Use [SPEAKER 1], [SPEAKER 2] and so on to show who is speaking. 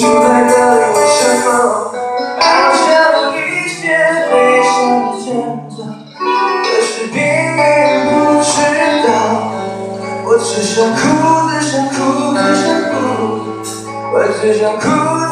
[SPEAKER 1] 亲爱的为什么好像一些悲伤的征兆可是并不知道我只想哭只想哭只想哭只想哭我只想哭